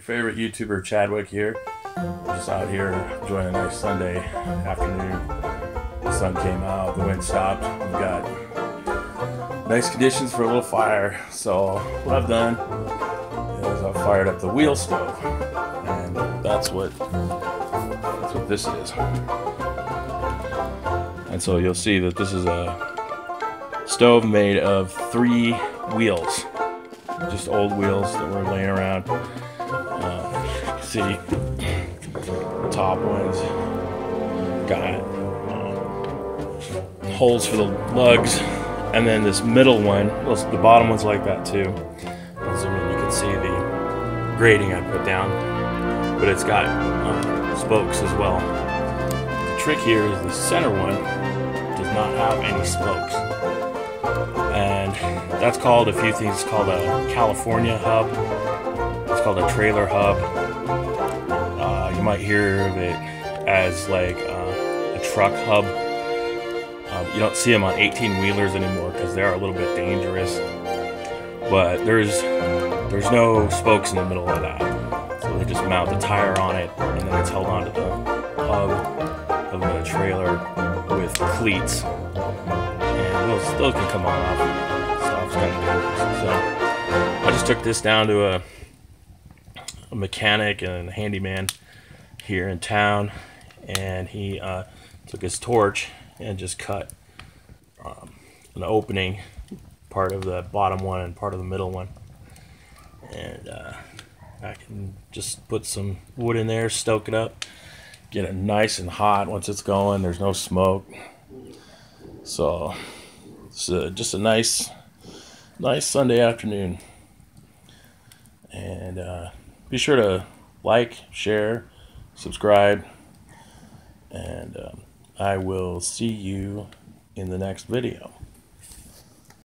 Favorite YouTuber Chadwick here. Just out here enjoying a nice Sunday afternoon. The sun came out, the wind stopped. We've got nice conditions for a little fire. So what I've done is I've fired up the wheel stove, and that's what that's what this is. And so you'll see that this is a stove made of three wheels, just old wheels that were laying around. Uh, see top ones got uh, holes for the lugs, and then this middle one, well, the bottom one's like that too. I'll zoom in, you can see the grating I put down, but it's got uh, spokes as well. The trick here is the center one does not have any spokes. And that's called a few things. It's called a California hub. It's called a trailer hub. Uh, you might hear of it as like uh, a truck hub. Um, you don't see them on 18 wheelers anymore because they're a little bit dangerous. But there's there's no spokes in the middle of that, so they just mount the tire on it, and then it's held onto the hub of the trailer with cleats, those those can come on off. So kind of dangerous. So I just took this down to a, a mechanic and a handyman here in town, and he uh, took his torch and just cut um, an opening, part of the bottom one and part of the middle one, and uh, I can just put some wood in there, stoke it up, get it nice and hot once it's going. There's no smoke, so it's uh just a nice, nice Sunday afternoon. And uh, be sure to like, share, subscribe, and um, I will see you in the next video.